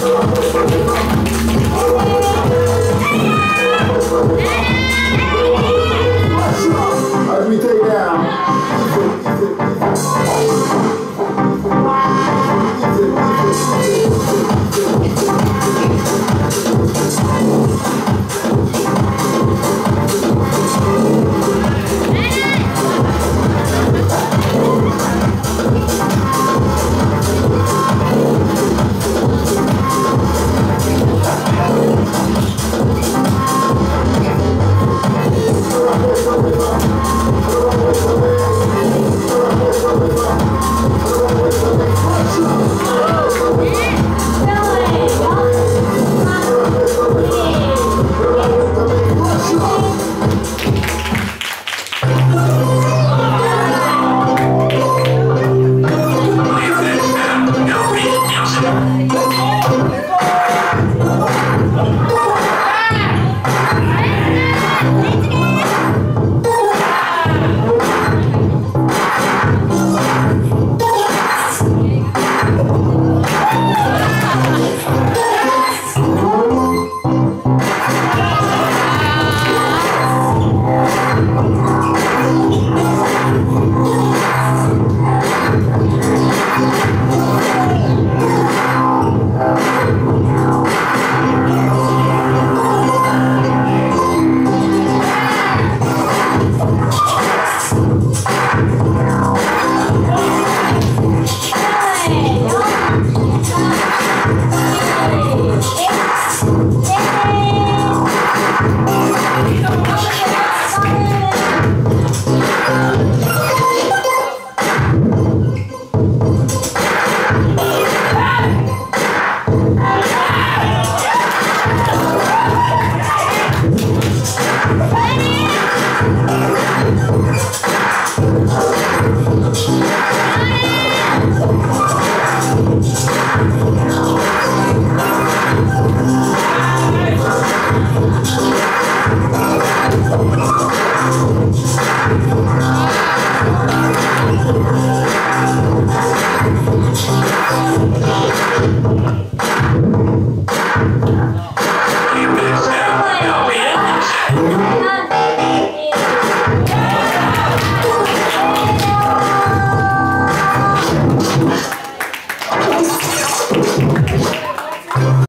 Oh.